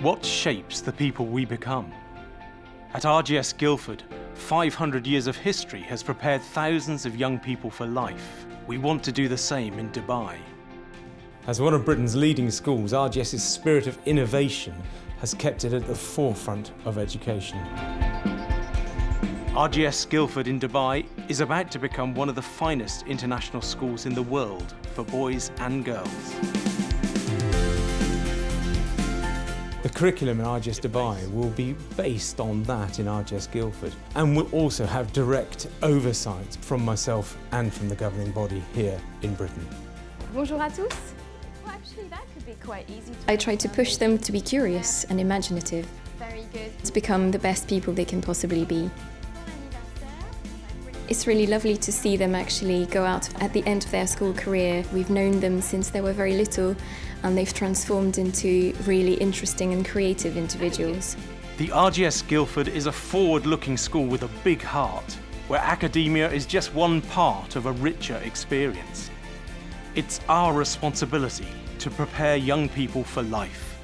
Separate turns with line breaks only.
What shapes the people we become? At RGS Guildford, 500 years of history has prepared thousands of young people for life. We want to do the same in Dubai. As one of Britain's leading schools, RGS's spirit of innovation has kept it at the forefront of education. RGS Guildford in Dubai is about to become one of the finest international schools in the world for boys and girls. The curriculum in RGS Dubai will be based on that in RGS Guildford and will also have direct oversight from myself and from the governing body here in Britain.
Bonjour à tous. Well, actually, that could be quite easy. To
I try to push them to be curious and imaginative,
Very good.
to become the best people they can possibly be. It's really lovely to see them actually go out at the end of their school career. We've known them since they were very little and they've transformed into really interesting and creative individuals.
The RGS Guildford is a forward-looking school with a big heart, where academia is just one part of a richer experience. It's our responsibility to prepare young people for life.